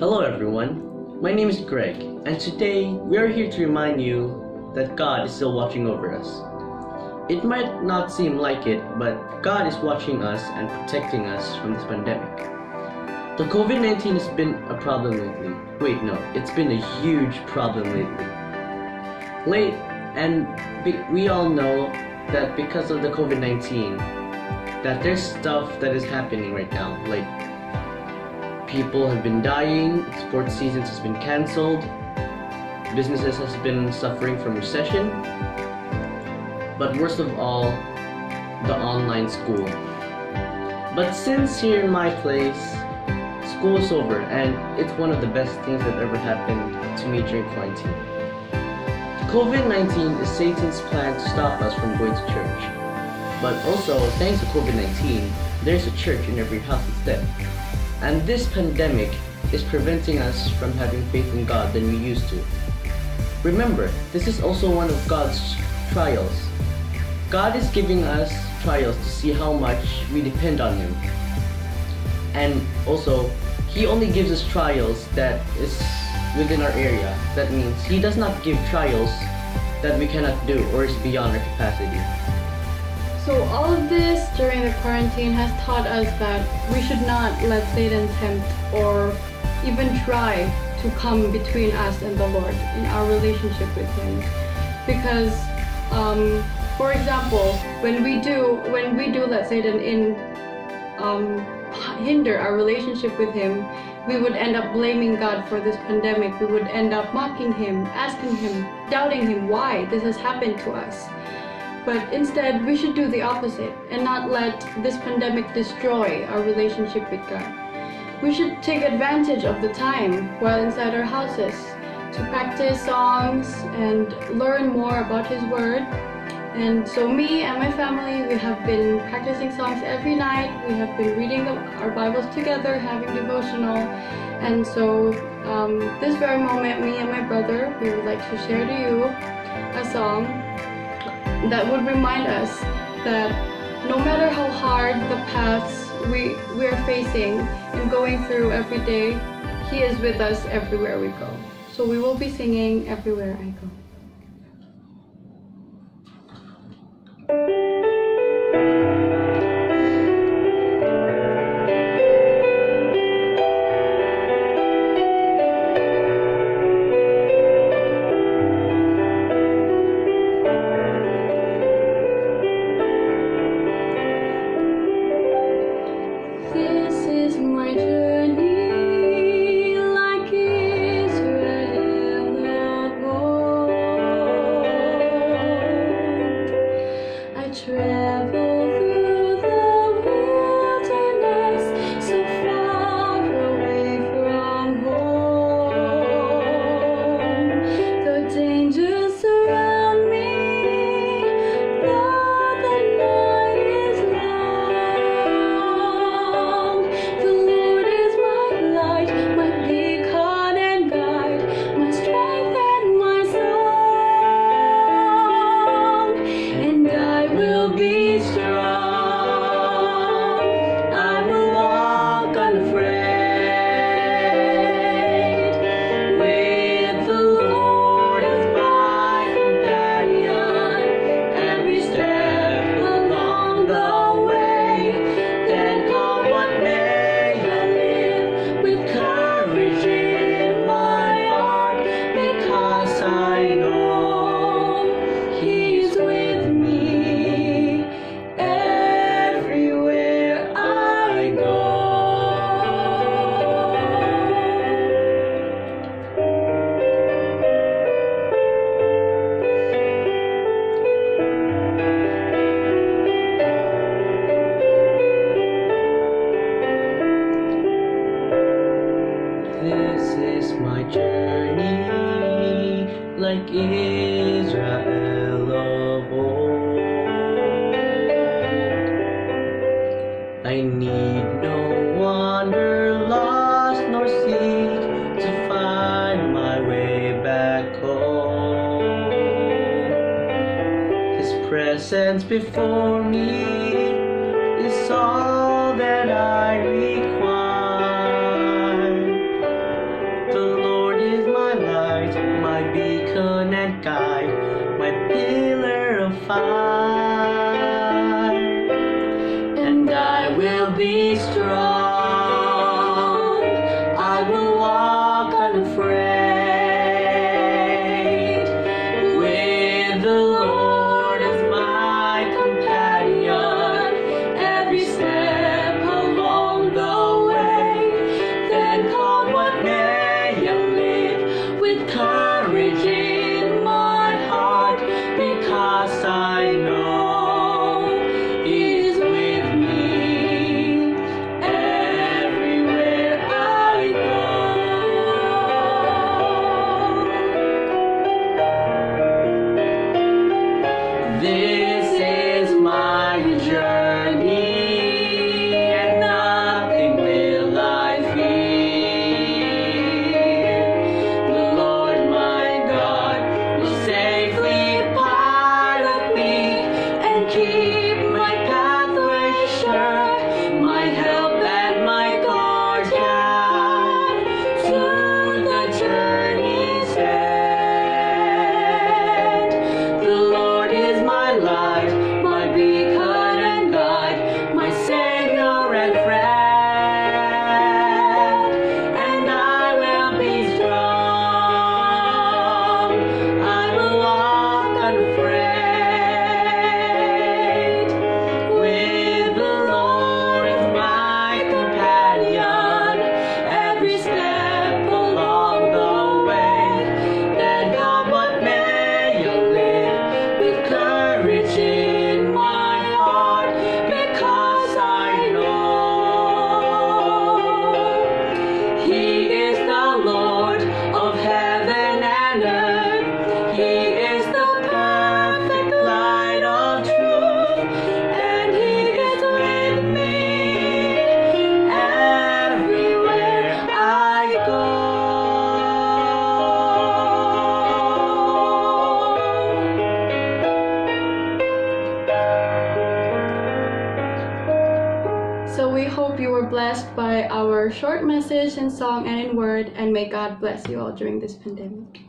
Hello, everyone. My name is Greg, and today we are here to remind you that God is still watching over us. It might not seem like it, but God is watching us and protecting us from this pandemic. The COVID 19 has been a problem lately. Wait, no, it's been a huge problem lately. Late, and we all know that because of the COVID 19, that there's stuff that is happening right now, like people have been dying, sports seasons has been cancelled, businesses has been suffering from recession, but worst of all, the online school. But since here in my place, school is over and it's one of the best things that ever happened to me during quarantine. COVID-19 is Satan's plan to stop us from going to church. But also, thanks to COVID-19, there's a church in every house instead. And this pandemic is preventing us from having faith in God than we used to. Remember, this is also one of God's trials. God is giving us trials to see how much we depend on Him. And also, He only gives us trials that is within our area. That means He does not give trials that we cannot do or is beyond our capacity. So all of this during the quarantine has taught us that we should not let Satan tempt or even try to come between us and the Lord in our relationship with Him. Because, um, for example, when we do when we do let Satan in um, hinder our relationship with Him, we would end up blaming God for this pandemic. We would end up mocking Him, asking Him, doubting Him why this has happened to us. But instead, we should do the opposite and not let this pandemic destroy our relationship with God. We should take advantage of the time while inside our houses to practice songs and learn more about His Word. And so, me and my family, we have been practicing songs every night. We have been reading our Bibles together, having devotional. And so, um, this very moment, me and my brother, we would like to share to you a song that would remind us that no matter how hard the paths we, we are facing and going through every day, He is with us everywhere we go. So we will be singing Everywhere I Go. Israel of old. I need no wander lost nor seek to find my way back home. His presence before me is all that I require. guide, my pillar of fire. this. we hope you were blessed by our short message in song and in word, and may God bless you all during this pandemic.